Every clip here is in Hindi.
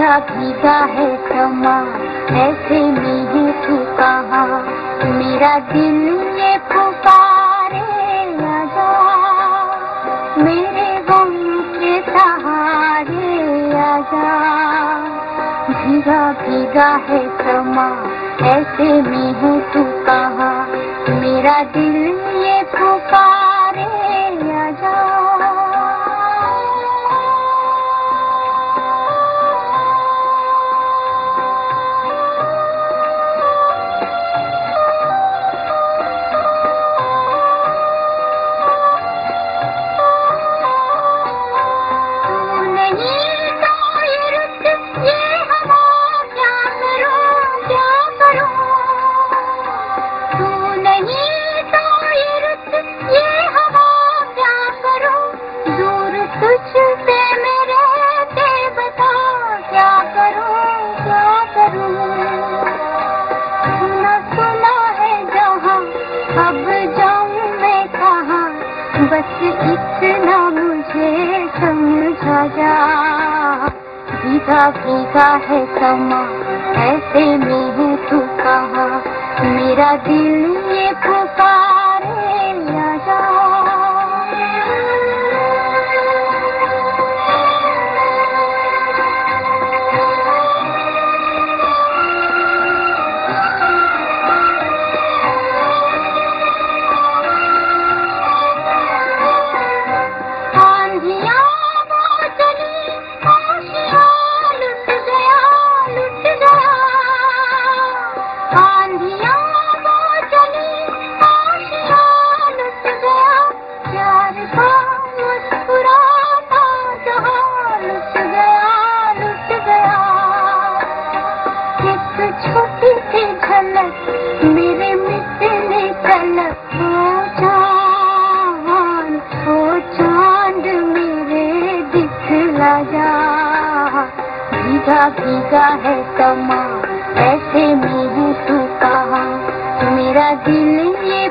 भीगा भीगा है समा ऐसे में तू कहा। मेरा दिल ये पुकारे आजा मेरे गम के सहारे आजा भीगा भीगा है समा ऐसे में तू कहा। मेरा दिल ये पुकारे भीगा भीगा है समा ऐसे में तू कहा? मेरा दिल ये पुकारे भीगा भीगा है समा ऐसे में तू कहा मेरा दिल ये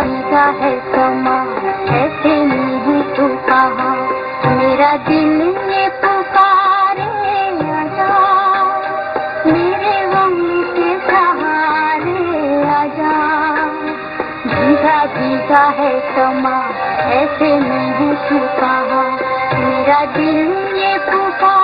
भीगा है समा ऐसे नहीं तू कहा। मेरा दिल ये पुकारे आजा मेरे गम के सहारे आजा भीगा भीगा है समा ऐसे नहीं तू कहा। मेरा दिल ये पुकार